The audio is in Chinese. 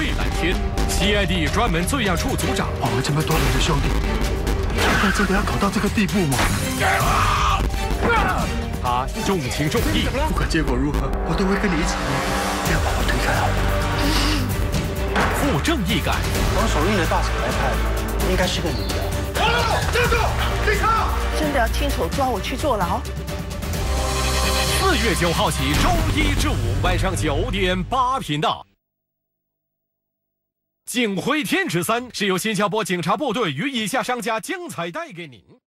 蔚蓝天，CID 专门罪案处组长。我们这么多年的兄弟，那真的要搞到这个地步吗？他重情重义，不管结果如何，我都会跟你一起。不要把我推开好吗？负正义感。往首映的大厂来看，应该是个女的。站住！立刻！真的要亲手抓我去坐牢？四月九号起，周一至五晚上九点八频道，《警徽天池三》是由新加坡警察部队与以下商家精彩带给您。